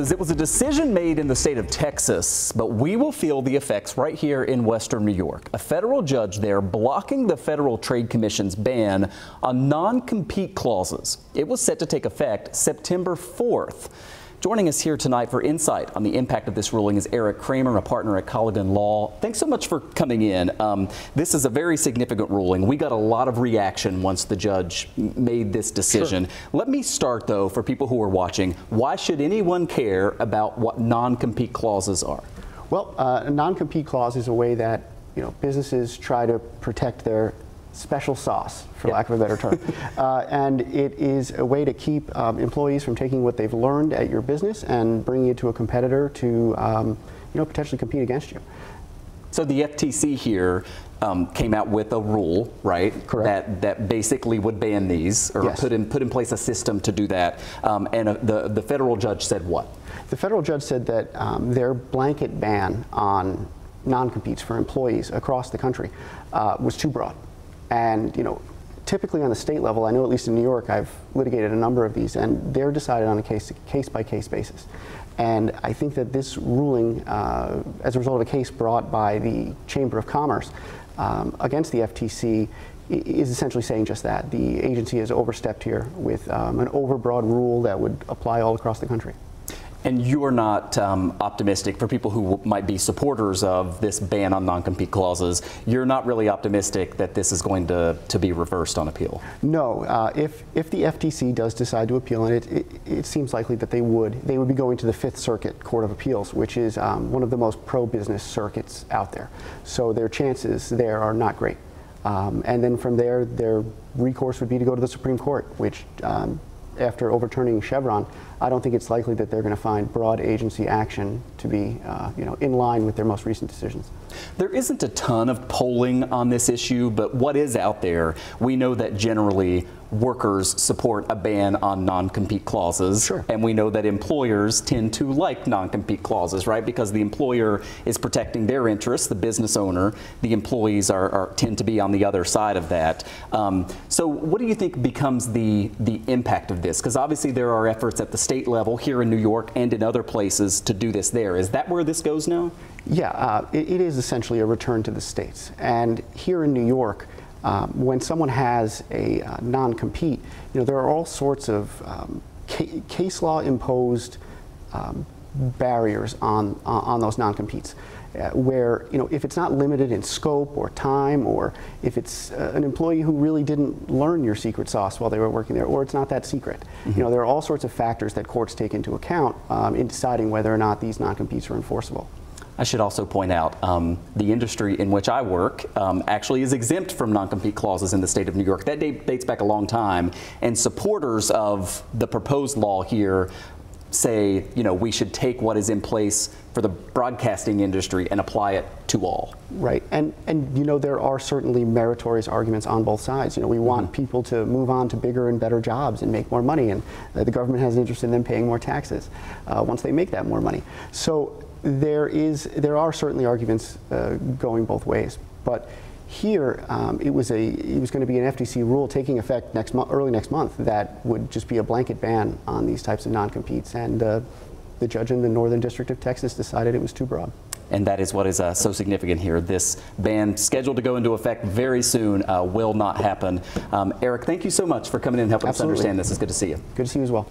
It was a decision made in the state of Texas, but we will feel the effects right here in western New York. A federal judge there blocking the Federal Trade Commission's ban on non-compete clauses. It was set to take effect September 4th. Joining us here tonight for insight on the impact of this ruling is Eric Kramer, a partner at Colligan Law. Thanks so much for coming in. Um, this is a very significant ruling. We got a lot of reaction once the judge made this decision. Sure. Let me start, though, for people who are watching. Why should anyone care about what non-compete clauses are? Well, uh, a non-compete clause is a way that you know businesses try to protect their special sauce, for yep. lack of a better term. uh, and it is a way to keep um, employees from taking what they've learned at your business and bringing it to a competitor to um, you know, potentially compete against you. So the FTC here um, came out with a rule, right? Correct. That that basically would ban these or yes. put in put in place a system to do that. Um, and uh, the the federal judge said what? The federal judge said that um, their blanket ban on non-competes for employees across the country uh, was too broad. And you know, typically on the state level, I know at least in New York, I've litigated a number of these, and they're decided on a case case by case basis. And I think that this ruling, uh, as a result of a case brought by the Chamber of Commerce um, against the FTC, is essentially saying just that. The agency has overstepped here with um, an overbroad rule that would apply all across the country. And you're not um, optimistic for people who might be supporters of this ban on non-compete clauses. You're not really optimistic that this is going to, to be reversed on appeal. No, uh, if if the FTC does decide to appeal, and it, it, it, seems likely that they would, they would be going to the Fifth Circuit Court of Appeals, which is um, one of the most pro-business circuits out there. So their chances there are not great. Um, and then from there, their recourse would be to go to the Supreme Court, which um, after overturning Chevron, I don't think it's likely that they're going to find broad agency action to be, uh, you know, in line with their most recent decisions. There isn't a ton of polling on this issue, but what is out there, we know that generally workers support a ban on non-compete clauses. Sure. And we know that employers tend to like non-compete clauses, right? Because the employer is protecting their interests, the business owner. The employees are, are tend to be on the other side of that. Um, so what do you think becomes the, the impact of this? Because obviously there are efforts at the state level here in New York and in other places to do this there. Is that where this goes now? Yeah, uh, it, it is essentially a return to the states. And here in New York, um, when someone has a uh, non-compete, you know, there are all sorts of um, ca case law imposed um, barriers on, on those non-competes. Uh, where you know if it's not limited in scope or time or if it's uh, an employee who really didn't learn your secret sauce while they were working there or it's not that secret mm -hmm. you know there are all sorts of factors that courts take into account um, in deciding whether or not these non-competes are enforceable I should also point out um, the industry in which I work um, actually is exempt from non-compete clauses in the state of New York. That date dates back a long time, and supporters of the proposed law here say, you know, we should take what is in place for the broadcasting industry and apply it to all. Right, and and you know there are certainly meritorious arguments on both sides. You know, we want mm -hmm. people to move on to bigger and better jobs and make more money, and uh, the government has an interest in them paying more taxes uh, once they make that more money. So there is there are certainly arguments uh, going both ways, but here um, it was a it was going to be an FTC rule taking effect next month, early next month that would just be a blanket ban on these types of non-competes, and uh, the judge in the Northern District of Texas decided it was too broad. And that is what is uh, so significant here. This ban, scheduled to go into effect very soon, uh, will not happen. Um, Eric, thank you so much for coming in and helping Absolutely. us understand this. It's good to see you. Good to see you as well.